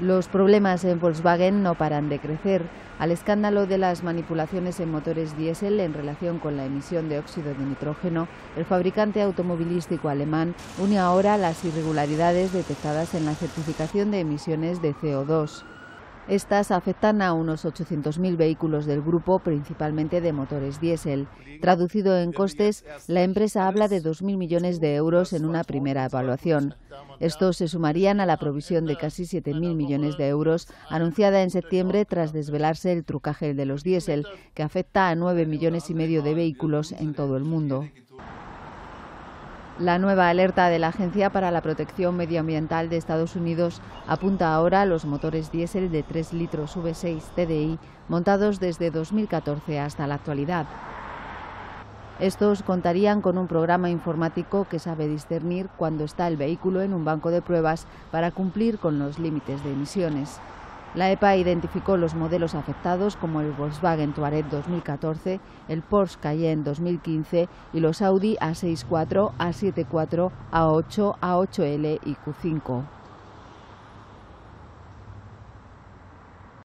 Los problemas en Volkswagen no paran de crecer. Al escándalo de las manipulaciones en motores diésel en relación con la emisión de óxido de nitrógeno, el fabricante automovilístico alemán une ahora las irregularidades detectadas en la certificación de emisiones de CO2. Estas afectan a unos 800.000 vehículos del grupo, principalmente de motores diésel. Traducido en costes, la empresa habla de 2.000 millones de euros en una primera evaluación. Estos se sumarían a la provisión de casi 7.000 millones de euros anunciada en septiembre tras desvelarse el trucaje de los diésel, que afecta a 9 millones y medio de vehículos en todo el mundo. La nueva alerta de la Agencia para la Protección Medioambiental de Estados Unidos apunta ahora a los motores diésel de 3 litros V6 TDI montados desde 2014 hasta la actualidad. Estos contarían con un programa informático que sabe discernir cuando está el vehículo en un banco de pruebas para cumplir con los límites de emisiones. La EPA identificó los modelos afectados como el Volkswagen Touareg 2014, el Porsche Cayenne 2015 y los Audi A64, A74, A8, A8L y Q5.